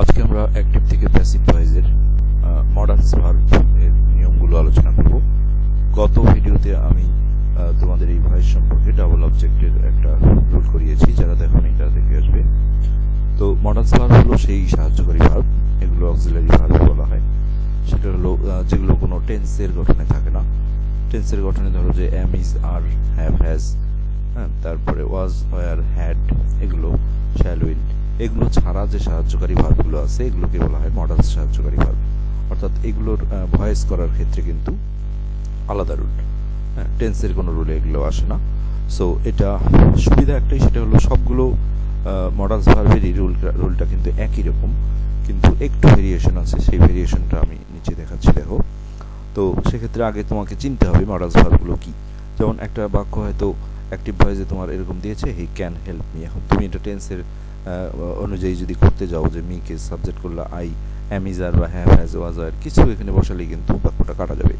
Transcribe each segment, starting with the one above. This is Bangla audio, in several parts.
আজকে আমরা অ্যাক্টিভ থেকে প্যাসিভ ভয়েসের মডার্নস ভার্ব এর নিয়মগুলো আলোচনা করব। গত ভিডিওতে আমি তোমাদের এই ভয়েস সম্পর্কে ডাবল অবজেক্টের একটা রুল করিয়েছি, যারা দেখোনি তারা দেখে আসবে। তো মডার্নস ভার্ব হলো সেই সাহায্যকারী ভার্ব এগুলো অক্সিলারি ভার্ব বলা হয়। সেটা হলো যেগুলো কোনো টেন্সের গঠনে থাকে না। টেন্সের গঠনে ধরো যে am is are have has হ্যাঁ তারপরে ওয়াজ ওয়ার হ্যাড এগুলো শ্যাল উইল এগুলো ছাড়া যে সাহায্যকারী ভার্বগুলো আছে, এগুলোকে বলা হয় মডাল সাহায্যকারী ভার্ব অর্থাৎ এগুলোর ভয়েস করার ক্ষেত্রে কিন্তু আলাদা রুল। হ্যাঁ টেন্সের কোনো রুলে এগুলো আসে না। সো এটা সুবিধা একটাই, সেটা হলো সবগুলো মডালস ভার্বেরই রুল, রুলটা কিন্তু একই রকম, কিন্তু একটু ভেরিয়েশন আছে, সেই ভেরিয়েশনটা আমি নিচে দেখাচ্ছি, দেখো। তো সেক্ষেত্রে আগে তোমাকে চিনতে হবে মডালস ভার্বগুলো কী। যেমন একটা বাক্য হয়তো অ্যাক্টিভ ভয়েসে তোমার এরকম দিয়েছে হি ক্যান হেল্প মি এখন তুমি এটা টেন্সের অনুযায়ী যদি করতে যাও যে মিকে সাবজেক্ট করলে আই অ্যামিজার বা হ্যাভ হ্যাজ ওয়াজ আর কিছু এখানে বসালেই কিন্তু বাক্যটা কাটা যাবে।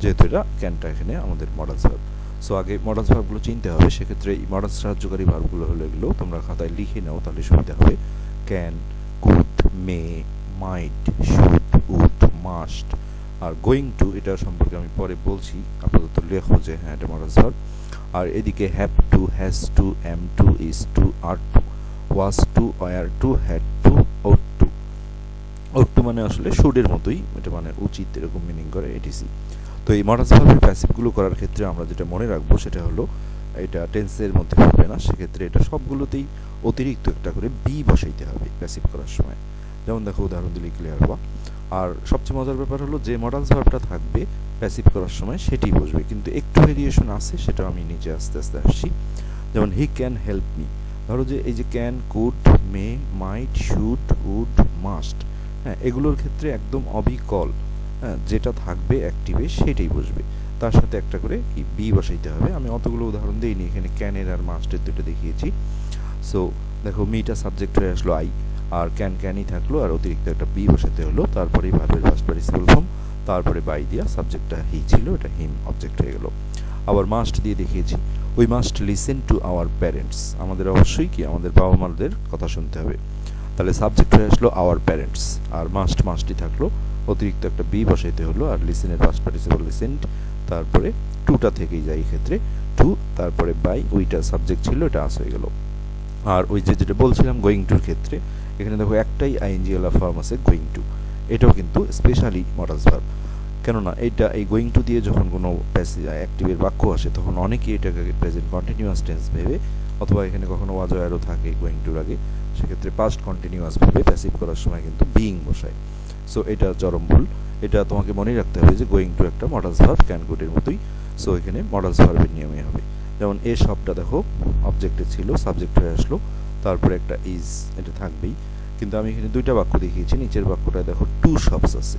যেহেতু এটা ক্যানটা এখানে আমাদের মডালস ভার্ব সো আগে মডালস ভার্বগুলো চিনতে হবে, সেক্ষেত্রে এই মডাল সাহায্যকারী ভার্বগুলো হলো এগুলো। তোমরা খাতায় লিখে নাও, তাহলে সুবিধা হবে। Can could may might should would must R going to এটা সম্পর্কে আমি পরে বলছি। আপাতত লেখো যে হ্যাঁ এটা মডালস ভার্ব আর এদিকে have to has to am to is to are to was to were to had to ought to ought to মানে আসলে শুডের মতোই, এটা মানে উচিত এরকম মিনিং করে এটিসি তো এই ভার্বের প্যাসিভগুলো করার ক্ষেত্রে আমরা যেটা মনে রাখব সেটা হলো, এটা টেন্সের মধ্যে পড়বে না, সেক্ষেত্রে এটা সবগুলোতেই অতিরিক্ত একটা করে বি বসাইতে হবে প্যাসিভ করার সময়। যেমন দেখো উদাহরণ দিলে ক্লিয়ার হওয়া আর সবচেয়ে মজার ব্যাপার হলো যে মডালস ভার্বটা থাকবে প্যাসিভ করার সময় সেটি বসবে। কিন্তু একটু ভেরিয়েশন আছে, সেটা আমি নিচে আস্তে আস্তে আসছি। যেমন হি ক্যান হেল্প মি ধরো যে এই যে can could may might should would must হ্যাঁ এগুলোর ক্ষেত্রে একদম অবিকল হ্যাঁ যেটা থাকবে অ্যাক্টিভে সেটাই বসবে। তার সাথে একটা করে কি বি বসাইতে হবে। আমি অতগুলো উদাহরণ দিইনি, এখানে ক্যানের আর মাস্টের দুটো দেখিয়েছি। সো দেখো মিটা সাবজেক্ট হয়ে আসলো আই আর ক্যান ক্যানই থাকল, আর অতিরিক্ত একটা বি বসাতে হলো। তারপরেই ভার্বের ফার্স্ট পার্টিসিপাল ফর্ম তারপরে বাই দিয়া সাবজেক্টটা হি ছিল, এটা হিম অবজেক্ট হয়ে গেল। আবার মাস্ট দিয়ে দেখিয়েছি। We must listen to our parents আমাদের অবশ্যই কি? আমাদের বাবা মাদের কথা শুনতে হবে। তাহলে সাবজেক্ট হয়ে আসলো আওয়ার প্যারেন্টস আর মাস্ট মাস্টই থাকল। অতিরিক্ত একটা বি বসাইতে হলো, আর লিসেনের ফার্স্ট পার্টিসিপাল লিসেন্ট তারপরে টুটা থেকেই যায় ক্ষেত্রে টু তারপরে বাই ওইটা সাবজেক্ট ছিল, এটা আস হয়ে গেল। আর ওই যে যেটা বলছিলাম গোয়িং টুর ক্ষেত্রে এখানে দেখো একটাই আইএনজিএলা ফর্ম আছে গোয়িং টু এটাও কিন্তু স্পেশালি মডালস ভার্ব কেননা এটা এই গোয়িং টু দিয়ে যখন কোনো অ্যাক্টিভের বাক্য আসে, তখন অনেকেই এটাকে প্রেজেন্ট কন্টিনিউয়াস টেন্স ভেবে, অথবা এখানে কখনো ওয়াজ আরও থাকে গোয়িং টুর আগে, সেক্ষেত্রে পাস্ট কন্টিনিউয়াস ভেবে প্যাসিভ করার সময় কিন্তু বিইং বসায়। সো এটা চরম ভুল। এটা তোমাকে মনে রাখতে হবে যে গোয়িং টু একটা মডালস ভার্ব ক্যান গুডের মতোই। সো এখানে মডালস ভার্বের নিয়মে হবে। যেমন, এ সবটা দেখো অবজেক্টে ছিল সাবজেক্ট হয়ে আসলো। তারপরে একটা ইজ এটা থাকবেই। কিন্তু আমি এখানে দুইটা বাক্য দেখিয়েছি, নিচের বাক্যটা দেখো টু শপস আছে।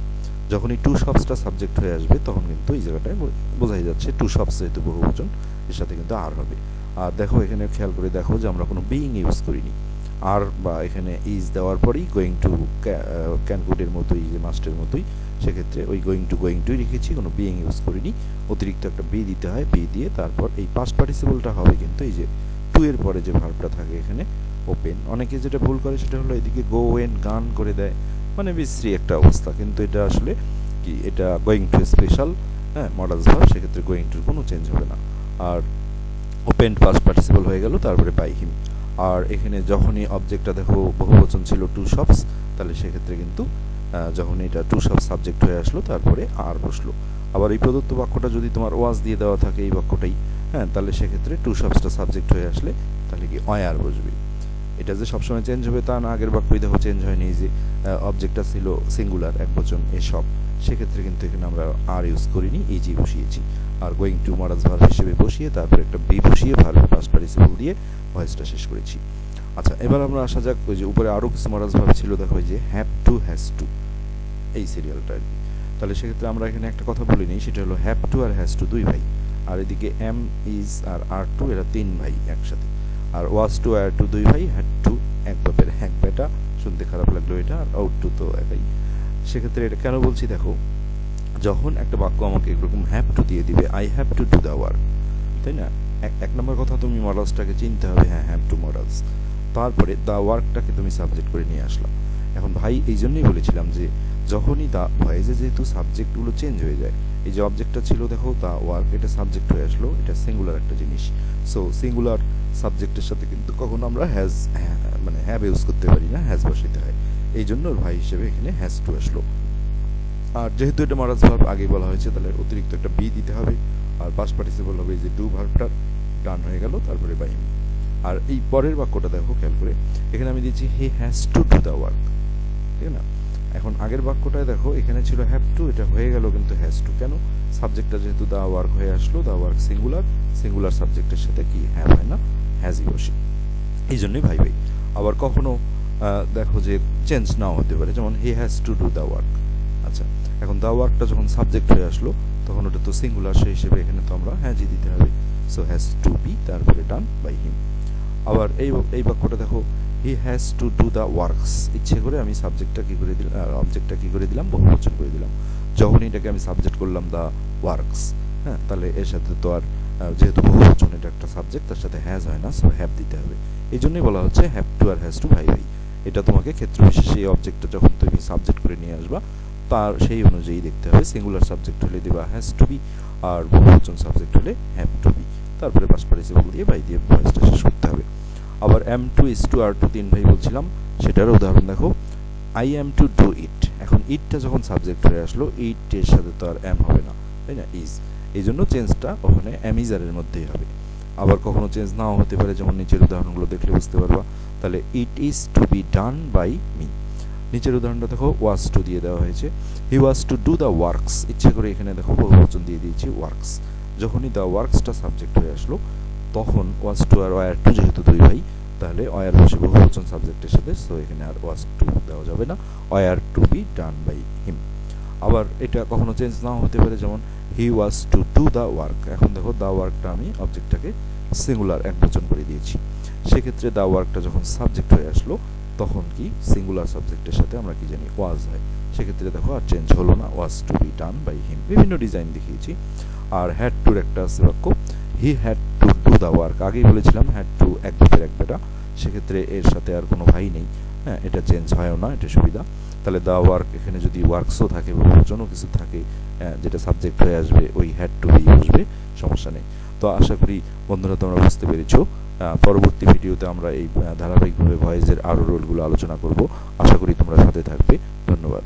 যখন এই টু শপসটা সাবজেক্ট হয়ে আসবে, তখন কিন্তু এই জায়গাটায় বোঝাই যাচ্ছে টু শপস যেহেতু বহু বচন এর সাথে কিন্তু আর হবে। আর দেখো, এখানে খেয়াল করে দেখো যে আমরা কোনো বিইং ইউজ করিনি। আর বা এখানে ইজ দেওয়ার পরেই গোয়িং টু ক্যানকুডের মতোই, যে মাস্টের মতোই, সেক্ষেত্রে ওই গোয়িং টু গোয়িং টুই রেখেছি, কোনো বিইং ইউজ করিনি। অতিরিক্ত একটা বি দিতে হয় বি দিয়ে তারপর এই পাস্ট পার্টিসিপলটা হবে কিন্তু এই যে টু এর পরে যে ভার্বটা থাকে এখানে ওপেন অনেকে যেটা ভুল করে সেটা হলো এদিকে গো এন গান করে দেয়। মানে বিশ্রী একটা অবস্থা। কিন্তু এটা আসলে কি? এটা গোয়িং টু স্পেশাল হ্যাঁ মডেলস ভার্ব সেক্ষেত্রে গোয়িং টুর কোনো চেঞ্জ হবে না। আর ওপেন পাস্ট পার্টিসিপল হয়ে গেল, তারপরে বাই হিম আর এখানে যখনই অবজেক্টটা দেখো বহু বহুবচন ছিল টু শপস তাহলে সেক্ষেত্রে কিন্তু যখন এটা টু শপস সাবজেক্ট হয়ে আসলো, তারপরে আর বসল। আবার এই প্রদত্ত বাক্যটা যদি তোমার ওয়াজ দিয়ে দেওয়া থাকে এই বাক্যটাই হ্যাঁ তাহলে সেক্ষেত্রে টু শপসটা সাবজেক্ট হয়ে আসলে তাহলে কি অয়ার বসবে? এটা যে সবসময় চেঞ্জ হবে তা না, আগের বাক্যই দেখো চেঞ্জ হয়নি যে অবজেক্টটা ছিল সিঙ্গুলার এক বচন এসব। সেক্ষেত্রে কিন্তু এখানে আমরা আর ইউজ করিনি ইজি বসিয়েছি। আর গোয়িং টু মডালস ভার্ব হিসেবে বসিয়ে তারপর একটা বি বসিয়ে ভার্ব পাস্ট পার্টিসিপল দিয়ে ভয়েসটা শেষ করেছি। আচ্ছা এবার আমরা আসা যাক, ওই যে উপরে আরও কিছু মডালস ভার্ব ছিল, দেখো যে হ্যাভ টু হ্যাজ টু এই সিরিয়ালটা আর কি। তাহলে সেক্ষেত্রে আমরা এখানে একটা কথা বলি নিই, সেটা হলো হ্যাভ টু আর হ্যাজ টু দুই ভাই। আর এদিকে am is R R to এরা তিন ভাই একসাথে। আর ওয়াজ টু আর টু দুই ভাই হ্যাড টু এক বাপের হ্যাক বেটা শুনতে খারাপ লাগল এটা, আর আউট টু তো একাই। সেক্ষেত্রে এটা কেন বলছি দেখো, যখন একটা বাক্য আমাকে এরকম হ্যাভ টু দিয়ে দিবে I have to do the work তাই না? এক নম্বর কথা তুমি মডেলসটাকে চিনতে হবে হ্যাঁ হ্যাভ টু মডেলস তারপরে দ্য ওয়ার্কটাকে তুমি সাবজেক্ট করে নিয়ে আসলাম এখন ভাই, এই জন্যই বলেছিলাম যে, যখনই দা ভয়েসে যেহেতু সাবজেক্টগুলো চেঞ্জ হয়ে যায়, এই যে অবজেক্টটা ছিল, দেখো দা ওয়ার্ক এটা সাবজেক্ট হয়ে আসলো, এটা সিঙ্গুলার একটা জিনিস। সো সিঙ্গুলার সাবজেক্টের সাথে কিন্তু কখনো আমরা হ্যাজ মানে হ্যাভ ইউজ করতে পারি না হ্যাজ বসাইতে হয়। এই জন্য ভাই হিসেবে এখানে হ্যাজ টু আসলো। আর যেহেতু এটা মারাজ ভার্ব আগে বলা হয়েছে, তাহলে অতিরিক্ত একটা বি দিতে হবে। আর পাস পার্টিসিপল হবে যে ডু ভার্বটার ডান হয়ে গেল, তারপরে বাই আর এই পরের বাক্যটা দেখো, খেয়াল করে। এখানে আমি দিচ্ছি he has to do the work ঠিক না? এখন আগের বাক্যটায় দেখো, এখানে ছিল হ্যাভ টু এটা হয়ে গেল কিন্তু হ্যাজ টু কেন? সাবজেক্টটা যেহেতু দা ওয়ার্ক হয়ে আসলো দা ওয়ার্ক সিঙ্গুলার সিঙ্গুলার সাবজেক্টের সাথে কি হ্যাভ হয় না? হ্যাজই বসে এই জন্যই ভাই ভাই, আবার কখনো দেখো যে চেঞ্জ নাও হতে পারে, যেমন he has to do the work আচ্ছা এখন দা ওয়ার্কটা যখন সাবজেক্ট হয়ে আসলো, তখন ওটা তো সিঙ্গুলার সেই হিসেবে এখানে তো আমরা হ্যাজই দিতে হবে। সো হ্যাজ টু বি তারপরে ডান বাই হিম আবার এই এই বাক্যটা দেখো he has to do the works ইচ্ছে করে আমি সাবজেক্টটা কী করে দিলাম অবজেক্টটা কী করে দিলাম বহু বহুবচন করে দিলাম। যখন এটাকে আমি সাবজেক্ট করলাম দ্য ওয়ার্কস হ্যাঁ তাহলে এর সাথে তো আর যেহেতু বহুবচন এটা একটা সাবজেক্ট তার সাথে হ্যাজ হয় না সো হ্যাভ দিতে হবে। এই জন্যই বলা হচ্ছে হ্যাভ টু আর হ্যাজ টু ভাই ভাই এটা তোমাকে ক্ষেত্র বিশেষে এই অবজেক্টটা যখন তুমি সাবজেক্ট করে নিয়ে আসবা, তার সেই অনুযায়ী দেখতে হবে। সিঙ্গুলার সাবজেক্ট হলে দিবা হ্যাজ টু বি আর বহুবচন সাবজেক্ট হলে হ্যাভ টু বি তারপরে পাস পার্টিসিপল দিয়ে বাই দিয়ে ভয়েসটা শেষ করতে হবে। আবার am to is to are to তিন ভাই বলছিলাম, সেটারও উদাহরণ দেখো। I am to do it এখন ইটটা যখন সাবজেক্ট হয়ে আসলো ইটের সাথে তো আর এম হবে না, তাই না? ইজ এই জন্য চেঞ্জটা ওখানে অ্যামিজারের মধ্যেই হবে। আবার কখনো চেঞ্জ নাও হতে পারে, যেমন নিচের উদাহরণগুলো দেখলে বুঝতে পারবা। তাহলে it is to be done by me নিচের উদাহরণটা দেখো ওয়াজ টু দিয়ে দেওয়া হয়েছে। He was to do the works ইচ্ছে করে এখানে দেখো বহুবচন দিয়ে দিয়েছি ওয়ার্কস যখনই দ্য ওয়ার্কসটা সাবজেক্ট হয়ে আসলো তখন ওয়াজ টু আর ওয়ার টু যেহেতু দুই ভাই, তাহলে অয়ার বসে বহুবচন সাবজেক্টের সাথে সো এখানে আর ওয়াজ টু দেওয়া যাবে না। Were to be done by him আবার এটা কখনো চেঞ্জ নাও হতে পারে, যেমন he was to do the work এখন দেখো দ্য ওয়ার্কটা আমি অবজেক্টটাকে সিঙ্গুলার এক বচন করে দিয়েছি। সেক্ষেত্রে দ্য ওয়ার্কটা যখন সাবজেক্ট হয়ে আসলো, তখন কি সিঙ্গুলার সাবজেক্টের সাথে আমরা কি জানি ওয়াজ হয়। সেক্ষেত্রে দেখো, আর চেঞ্জ হলো না, was to be done by him বিভিন্ন ডিজাইন দেখিয়েছি। আর হ্যাড টুর একটা আছে বাক্য হি হ্যাড দ্য ওয়ার্ক আগেই বলেছিলাম হ্যাড টু এক বেটার এক বেটা। সেক্ষেত্রে এর সাথে আর কোনো ভাই নেই। হ্যাঁ এটা চেঞ্জ হয়ও না এটা সুবিধা। তাহলে দ্য ওয়ার্ক এখানে যদি ওয়ার্কসও থাকে বা বহুজনও কিছু থাকে হ্যাঁ, যেটা সাবজেক্ট হয়ে আসবে ওই হ্যাড টু বি বসবে সমস্যা নেই। তো আশা করি বন্ধুরা তোমরা বুঝতে পেরেছ। পরবর্তী ভিডিওতে আমরা এই ধারাবাহিকভাবে ভয়েসের আরও রোলগুলো আলোচনা করব। আশা করি তোমরা সাথে থাকবে। ধন্যবাদ।